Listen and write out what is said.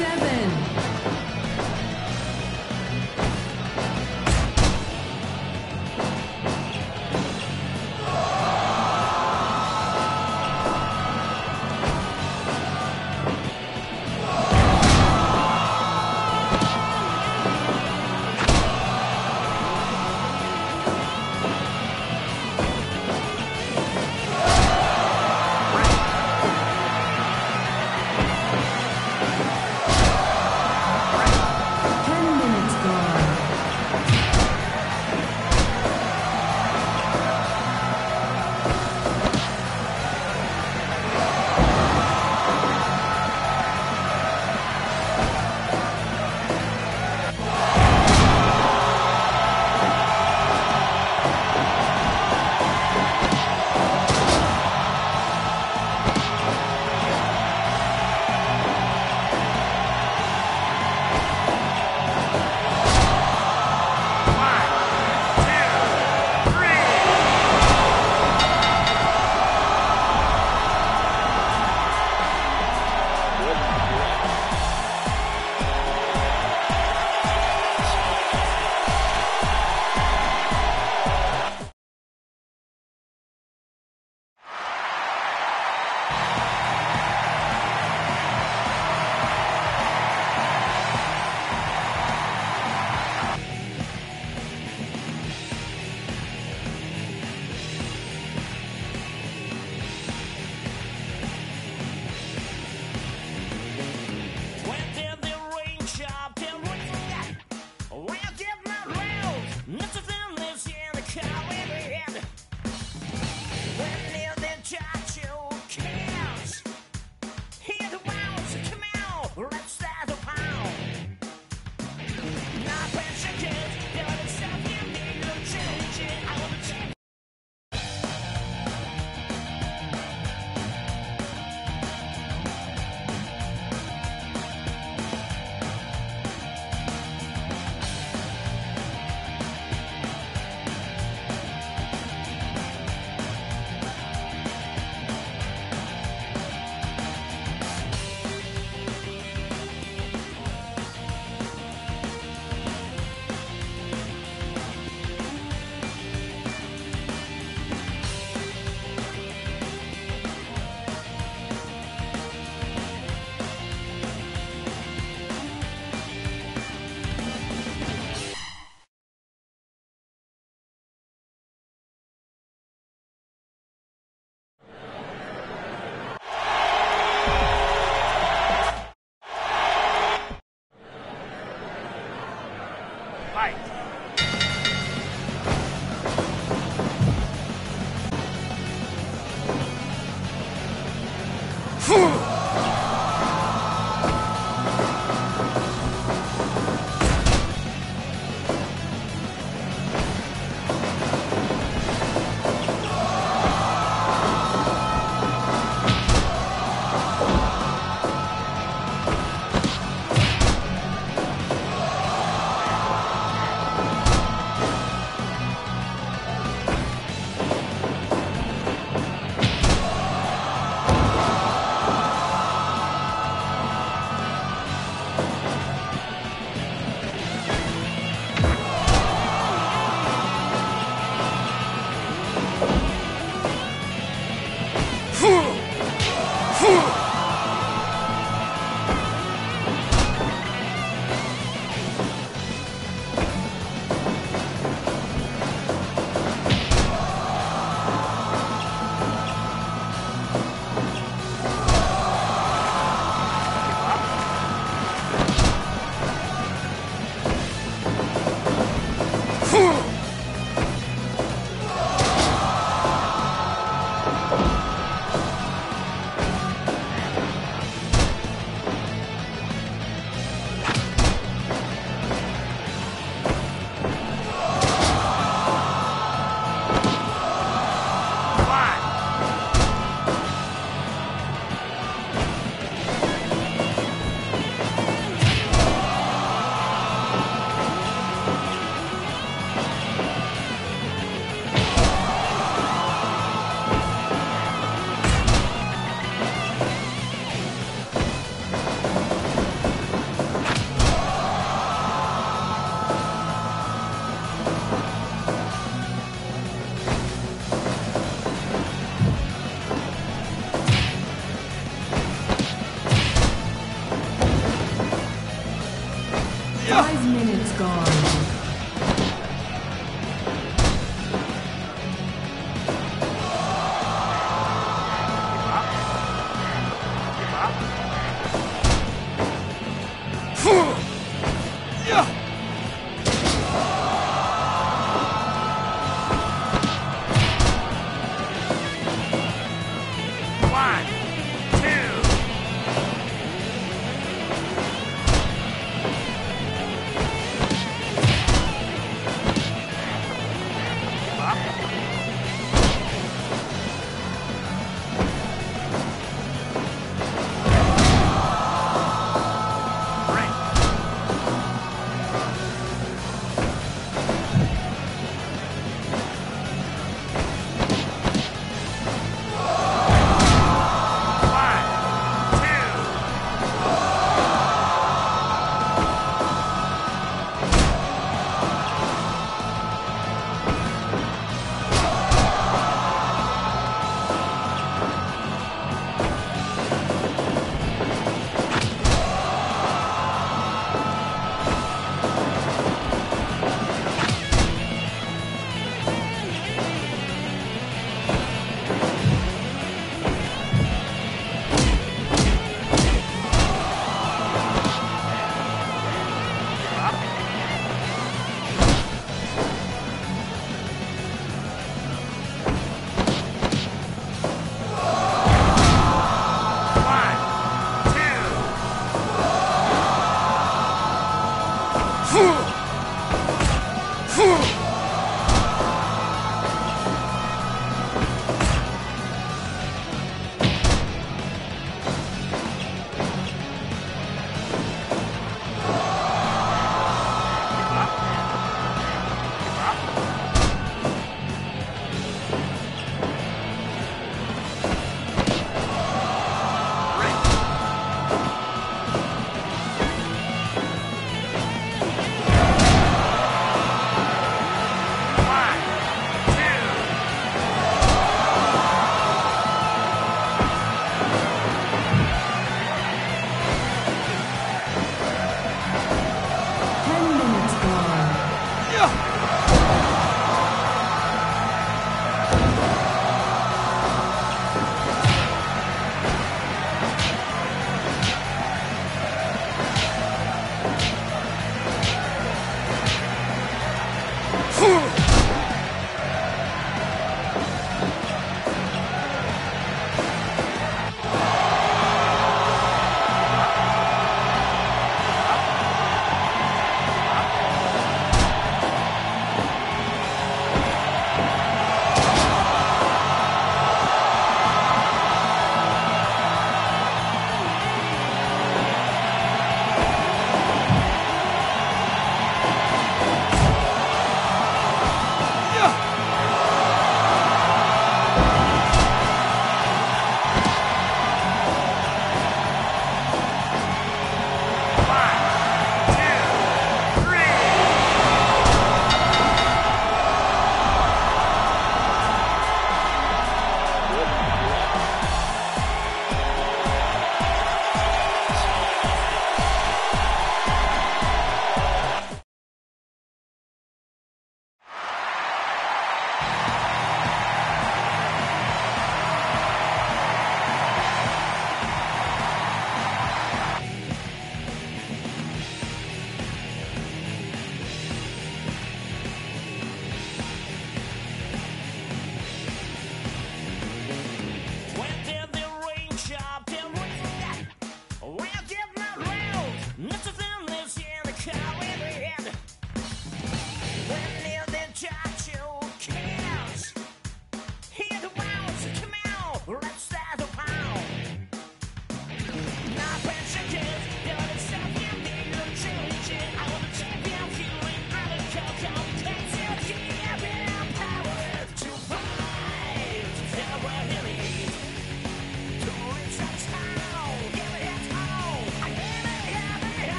seven.